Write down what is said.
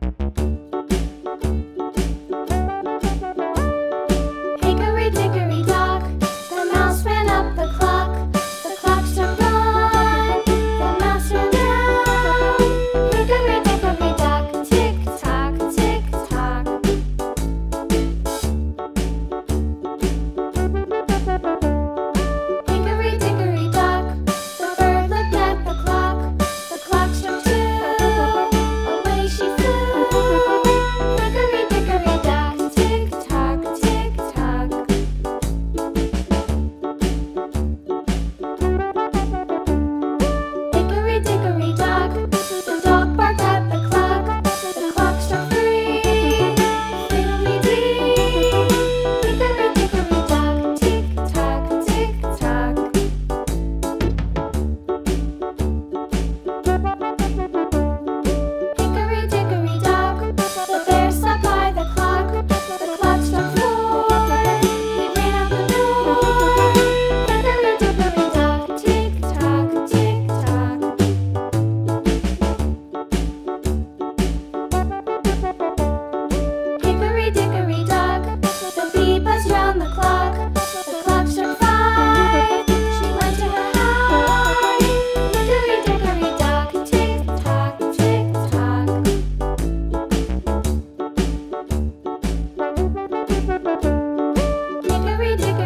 Bye. Take